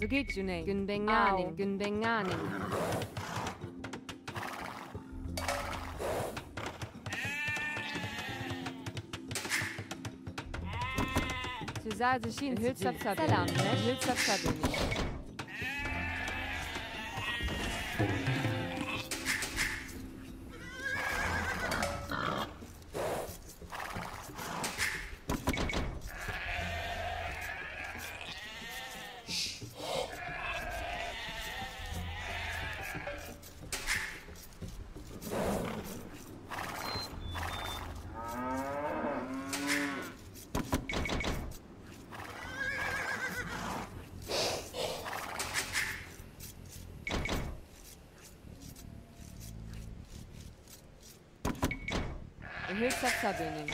Günbengani, Günbengani. To Zugitune, Gunbenganin, Gunbenganin. Suzade Shin, Hützapsadoni, Hützapsadoni. Erhöht Verzahnung.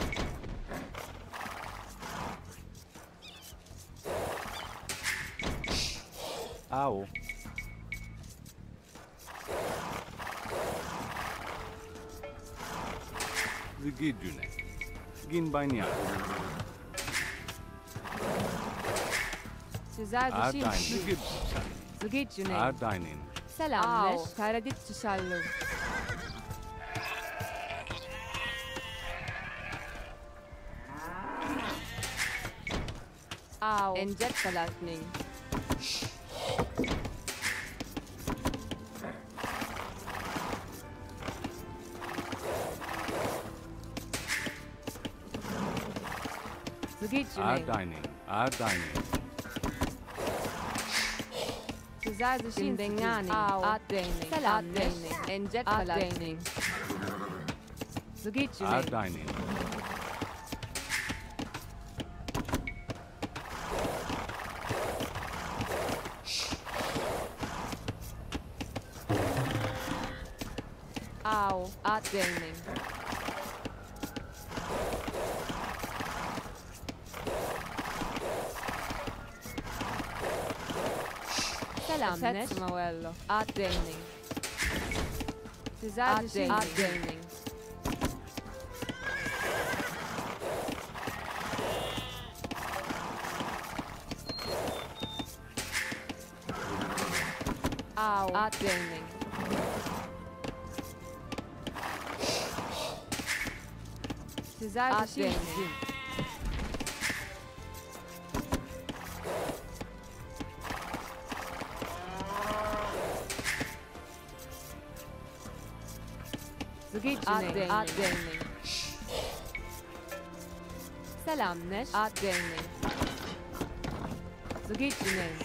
Au. Zigi Düne. Gin Banyan. Güzel bir şey. Zigi Düne. Selamlar. Karadit Tüsallu. Au. Encet Falatning. Zgit Cüneyt. Ardainin. Ardainin. Sizlerce şimdi Bengani. Au. Addening. Selamlar. Encet Falatning. Zgit Cüneyt. Ardainin. Au. Addening. Selamlar. Setsumoello. Addening. Sizlerce şimdi Addening. Au. Addening. Sizlerce Atención. Adenning. Adenning. Selamlar. Adenning. Zgidjinin.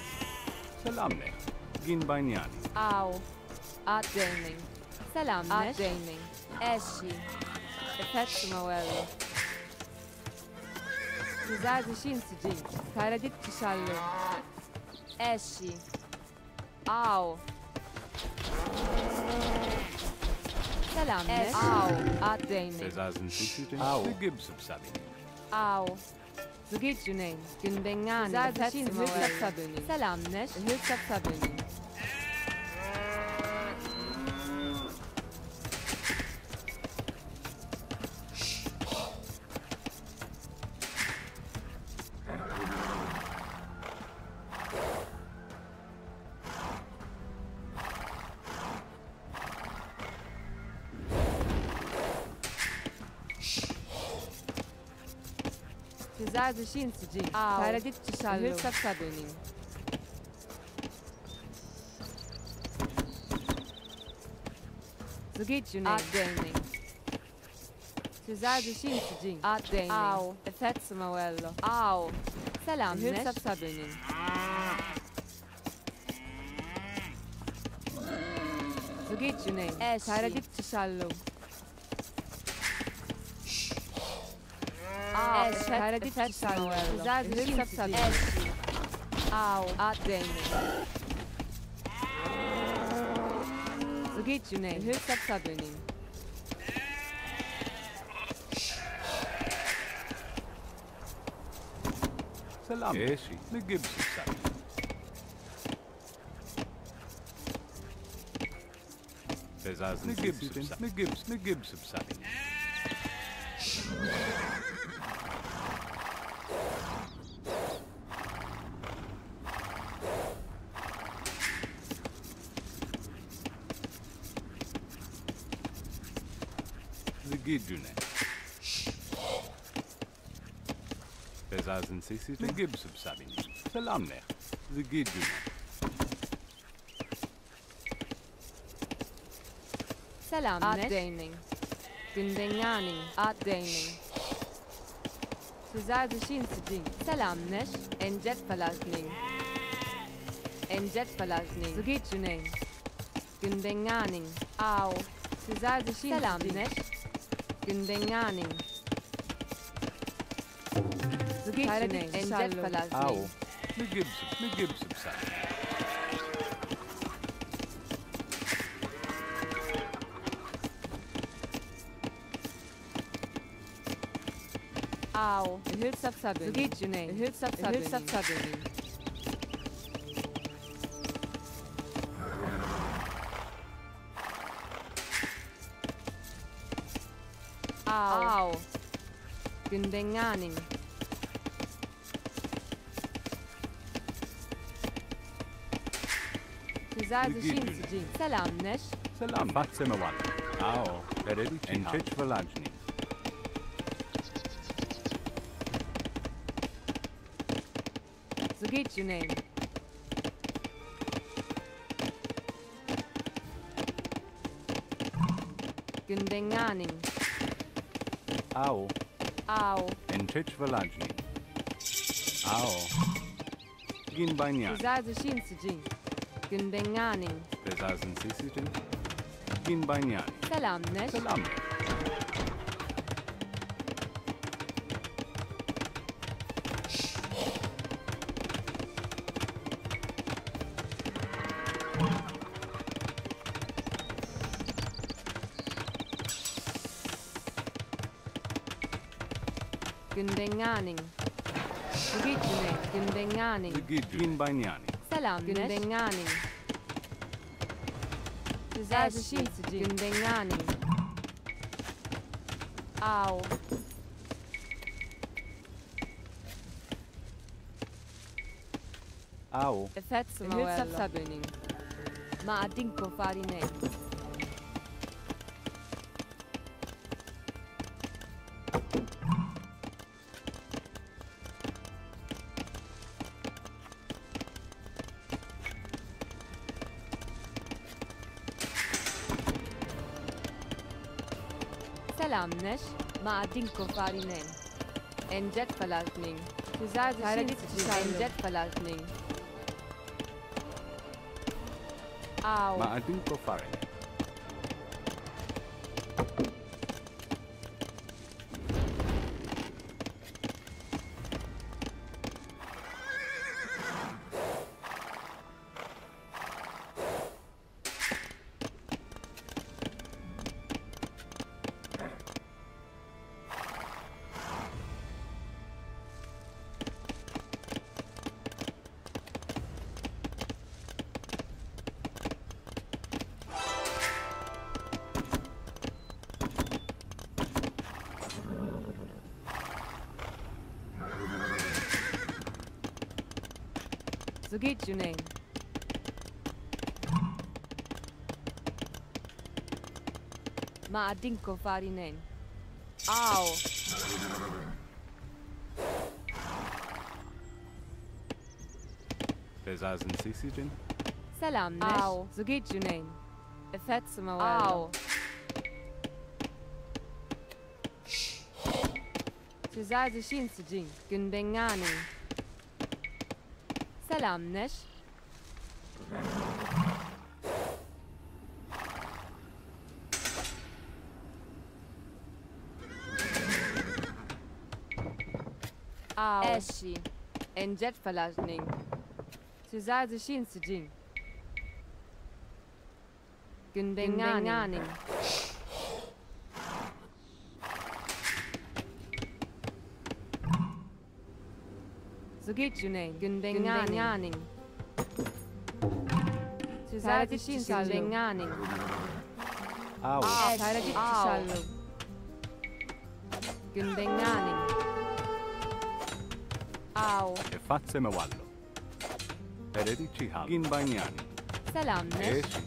Selamlar. Ginbaynyan. Au. Adenning. Selamlar. Adenning. Eşi. Efekt Noel'i. Precisar de cara de Tichalê. Este. Ao. Selam. Ao. Adeyni. Ao. Ao. Zugit Juneyn. Günbengan. Selam neş. Hüsap sabeni. Deficiency G. Taradit Çişallı. Hırsak Sadunin. Zugit Junin. Ad Deni. Cesar Deficiency G. Ad Deni. Au. Efet Samuello. Au. Selam. Hırsak Sadunin. Zugit Junin. Eşi. Taradit Çişallı. A, işaret edersen güzel bir hırsap tabii. Au, a me Zıgıt me hırsap me gibs, me ne me gibs, me ne me gibs, me gibs, me gibs, me sen? تنسي سي تنقب سبسامين سلام ليخ زقيت Selam. Artdaining. Dindenyani. Artdaining. Güzel bir şeyin sıcın. Selam Ein Encet palazning. Encet palazning. Zugit juneyn. Gündenganing. Au. Güzel bir şeyin Selam neş. Gündenganing. Getirmeyin. Engel Au. Mügümsüm, mügümsüm sen. Au. E, Hilsafsabelin. Zgitjüneyin. E, Hilsafsabelin. E, Hilsafsabelin. Au. Au. Gündenganing. Salam, nesh? Salam, baksana one. Ao, veredu činčić valančni. So geht's your name. Gündenganing. Ao. Ao. Enčić valančni. Ao. Ginbanjan. Zazu šinsiđin. Gün Bengani. Besaßen Sie sie denn? Gün Bengani. Salam, ne? Salam. Gün Benganing. Gitme, Gün Benganing. Gün Benganing. Selam neş. Gündenganing. Sizler dışın sıcın. Gündenganing. Au. Au. Effetts Hülsap saböning. Ma adinko farine. الأمنش مع دينكو فارينين انجت فلالتنين تزاد انجت فلالتنين مع دينكو فارينين forget your name. Maadinko Farinen. Au! Besaßen Sie sie denn? Salam, ne? Au! So geht your name. Äh, Effetze mal. Au! Besaßen Sie sie Cesazi Shinsu Jin, Gunbengani. Selamlar. Au. Esci. En jet verlasning. Tüzel zişin sıcın. Günbenganing. Günbenganing. Sugitsune Gunbenganin. Susaratishin Salvenganin. Au. Sarajitshallu. Gunbenganin. Au. E fazze mawallo. Eredici hal. Ginbagnani. Salamne. Esi.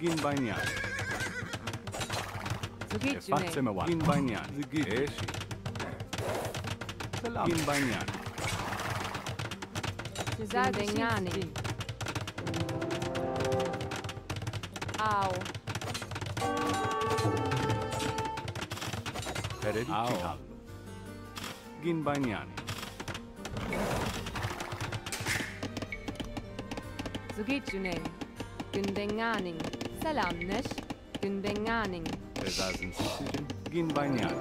Ginbagnani. Sugitsune. E fazze mawallo. Ginbagnani. Esi. Salamne. Ginbagnani. Güzel de yani. Au. Peredicci Au. Ginbagnani. Zugitjunen. Gündenganing. Selam neş. Gündenganing. Ezazın sizin. Ginbagnani.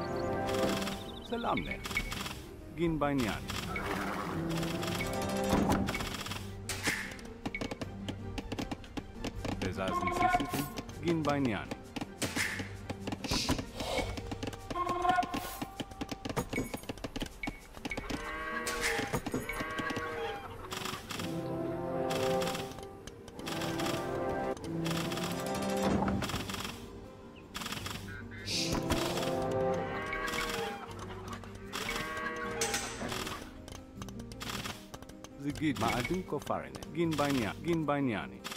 Selam neş. Ginbagnani. Gin Banyan. Zigid Maadin Kofarine. Gin Banyan. Gin Banyani.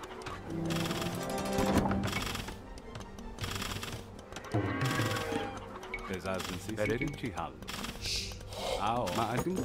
Bezazın Peredi Sisicin. Chihal. Ao. Maadin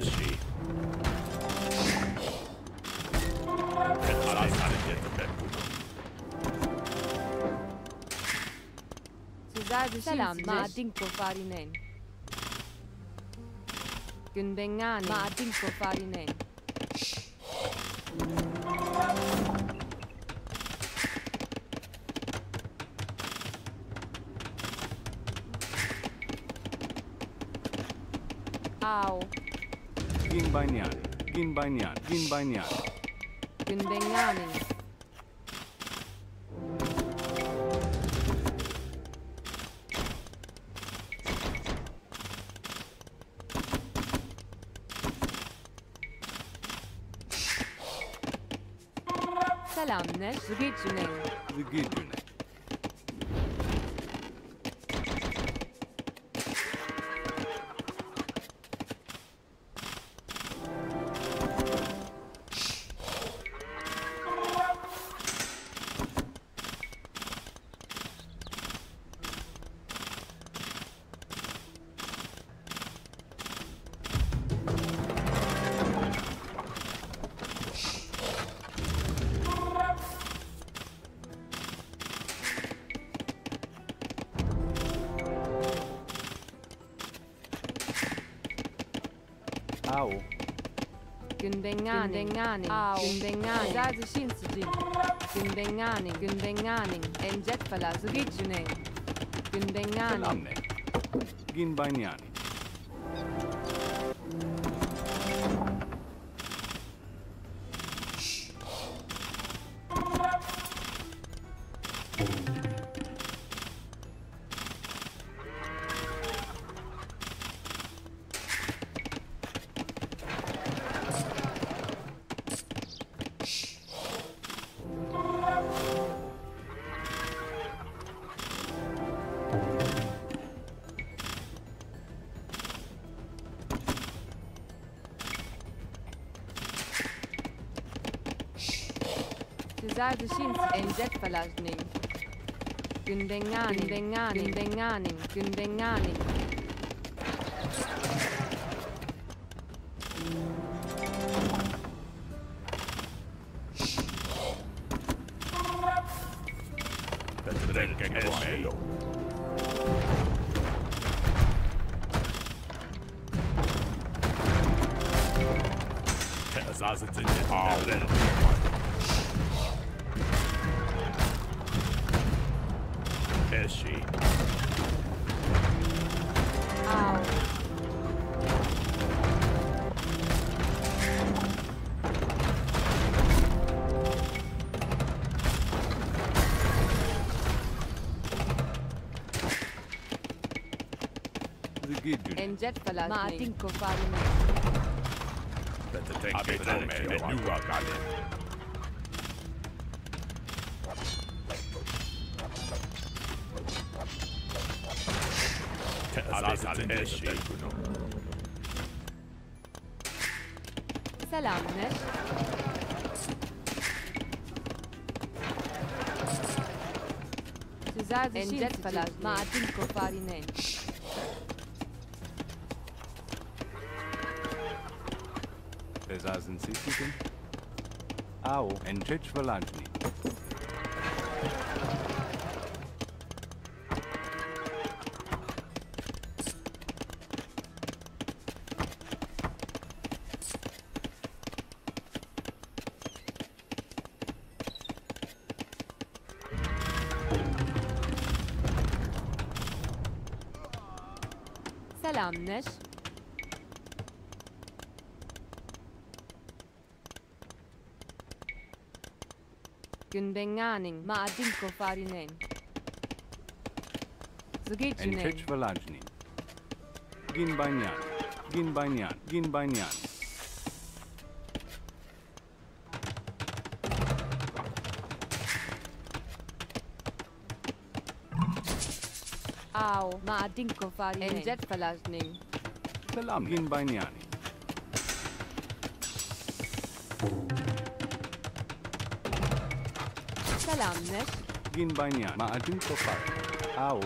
Kofarine. Selam. Maadin Kofarinen. Gündenganing. Maadin Kofarinen. Au. Gün Banyan. Gün Banyan. Selam ne? Zügit Züneyn. Gündenganing. Gündenganing. Au. Gündenganing. Zazi Shinsijin. Gündenganing. Gündenganing. Enjet Fala. Zugit Junain. Gündenganing. Salam ne? Gin Banyani. Zazi Shins. Enjet gidin. Encet falan. Maatin koparını. Abetome menuva galin. Azazalın eşi. Selamünaleyküm. Sizaz için falan. Maatin koparını. Şşş. speaking. Au, enčić velančni. Selam Neş. Günbenganing, ma adinko farinen. So geht Junen. Entfetsch verlajnin. Ginbanyan, Ginbanyan, Ginbanyan. Au, ma adinko farinen. Enjet verlajnin. Salam, Ginbanyan. Gin banyak. Mak Adi sopak. Au.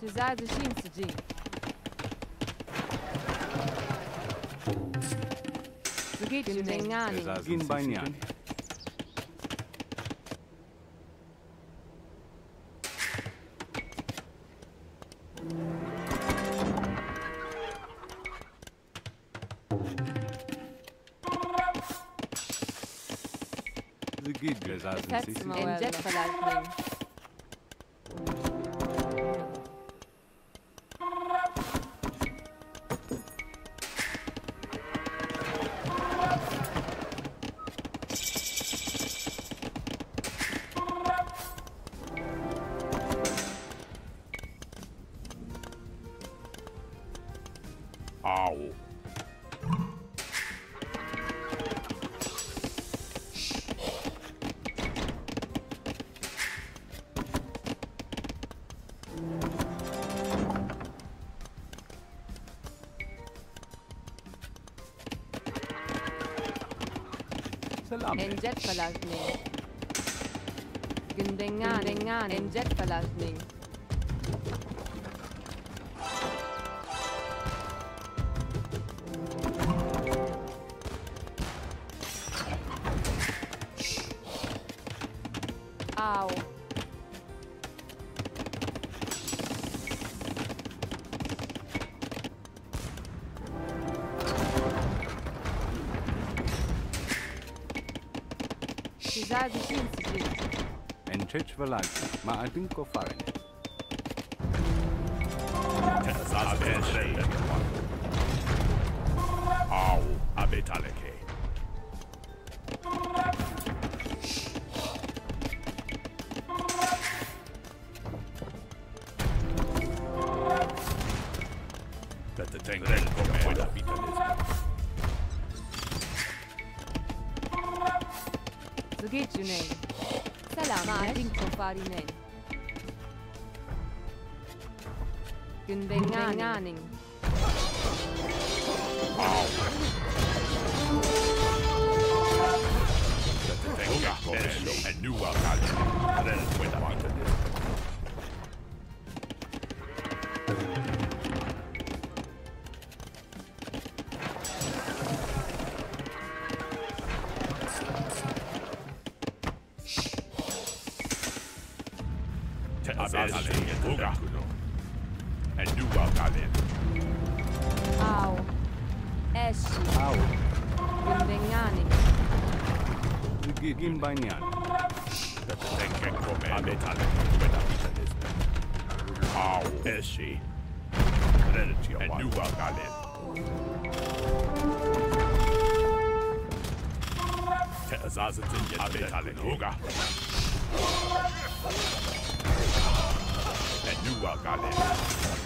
Sejak tu sih sih. Begini dengan gin banyak. Samoella. En Jet Verlassning. Gendengan, Gendengan, En Entrich my Maadinko Farin. Tesas Au, Abetaleke. Günbenganing. Supertalent. Au. Esci. Au. Benvengani. Gimbagnani. Beschränke Kommando. Au. Esci. Credit your one. Versaßen sind jetzt Abetalen Hunger. Enuagalin.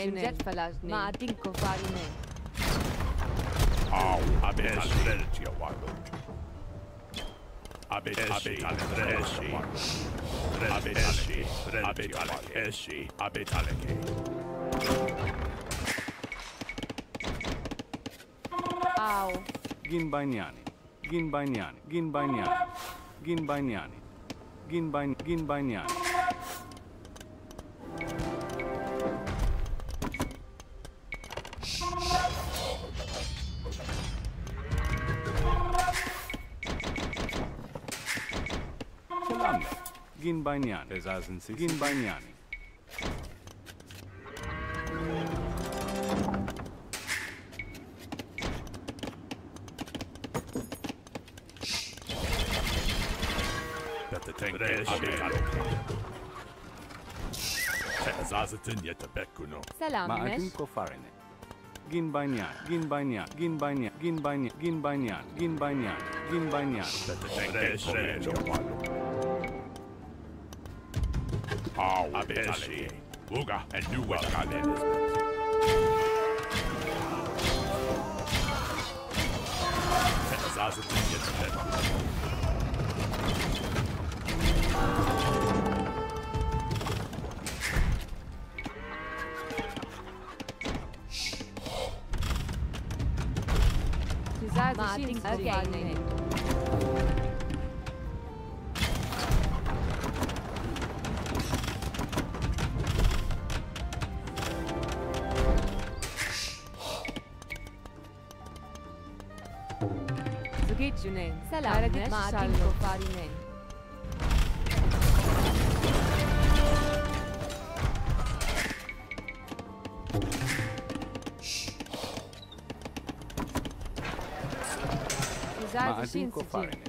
And new Alkalin. Au. Adesso. Adesso. Au. Gimbagnani, Gimbagnani, Gimbagnani, Gimbagnani, Gimbagnani, Gimbagnani. Ginbanyani. Bezazın sisi. Ginbanyani. That the tank Abetaleke. Te azazatin yet Bekuno. Selam Maatin Neş. ko farine. Ginbanyan. Ginbanyan. Ginbanyan. Ginbanyan. Ginbanyan. Ginbanyan. Ginbanyan. That the tank Religio. Au, Abetaleke. Uga and new Alkalin. Te azazatin yet Bekuno. Güzel Ma bir şey adinko Selam Hayredet Neş. Ma adinko farine. Güzel bir şey Maatin ko farine.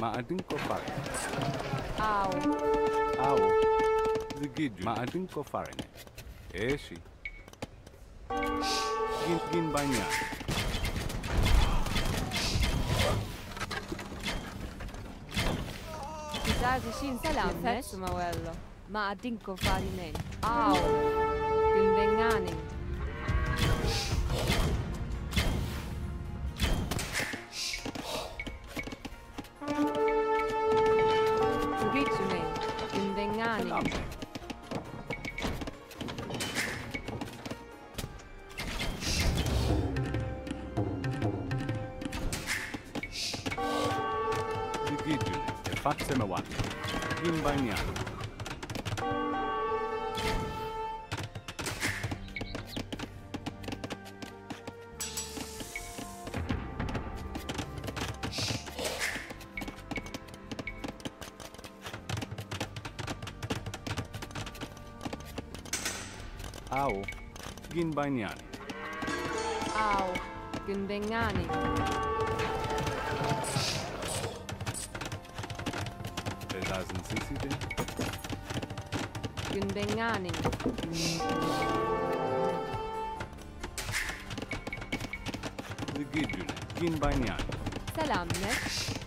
Maatin ko farine. Au. Au. Zigid. Maatin ko farine. Eshi. Eh gin. Ginbanyan. Güzel quasi senza lamme, insomma quello. Ma a dinco di me. Au! Au Gimbagnani. Au Gimbagnani. Belassen Sie sie denn? Gimbagnani. Güdül, Gimbagnani. Selamünaleyküm.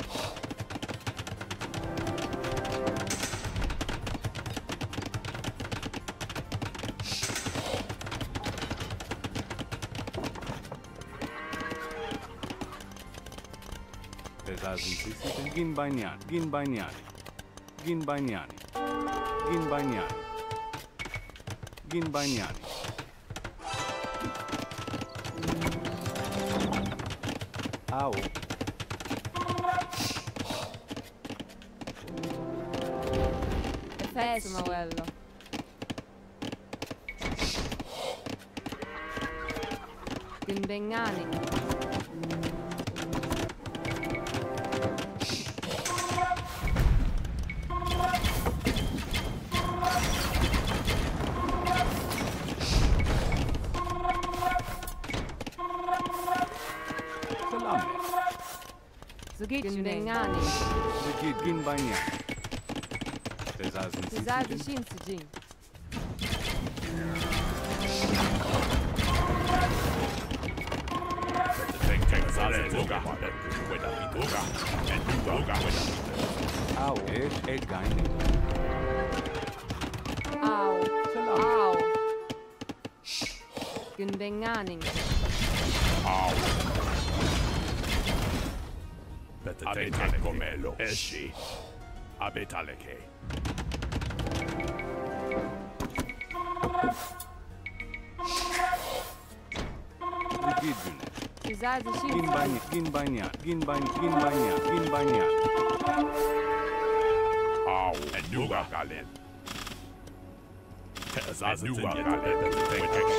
Esatto, 2016 Gimbagnani, Gimbagnani, Gimbagnani, Gimbagnani, Gimbagnani. Au. Pessimo quello. Gimbagnani. Sıcın. Take take Zaze Luga. With a Luga. And Luga with a Au. Eş et. Au. Selam. Au. Gunbengani. Ow. Abetale comelo. Eshi. Abetale ke. Zigit güne. Güzel düşün Gin sıcın. Gin banyan. Gin banyan. Gin banyan. Gin banyan. Ow. And Luga galen. Zaze Luga galen. Take take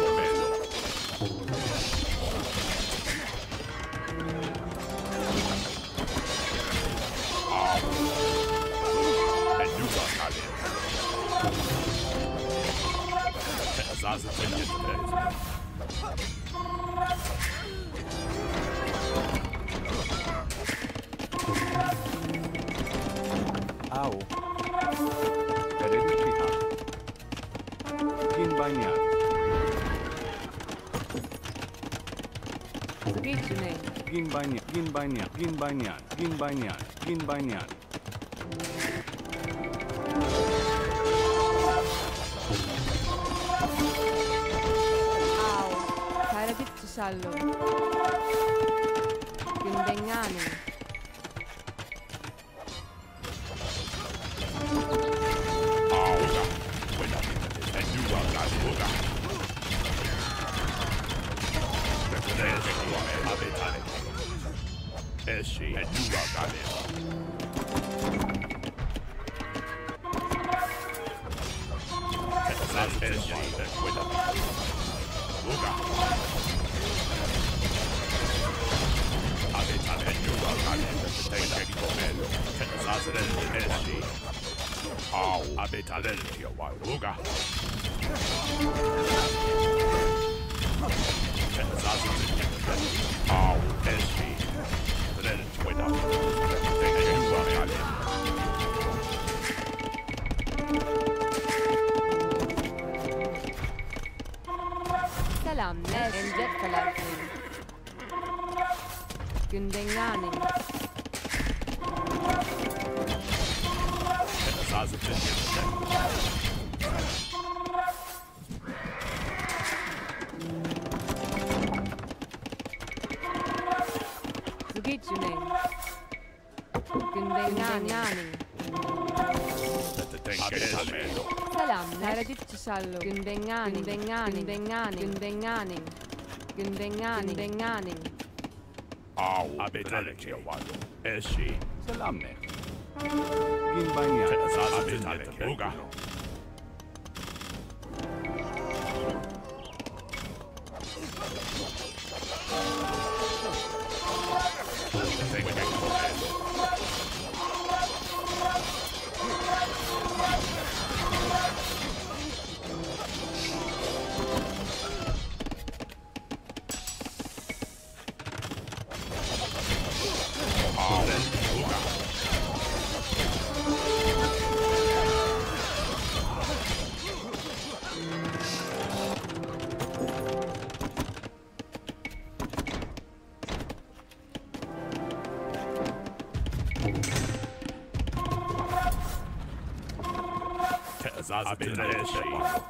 Rasen. Au. Karibu Banyak. Gin banyak, gin banyak, gin banyak, gin banyak, gin banyak. Sallo. Günden. verkalagen. Gündengani. Etwas Hasefisch jetzt. Gitsune. Gündengani. Selam, nerede çişallo? Gündengani, gündengani, gündengani, gündengani. Gindengani. Au, abitaliki. Esci. selamne. Günbenganing. Abetale, buga. casa. Abre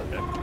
Again.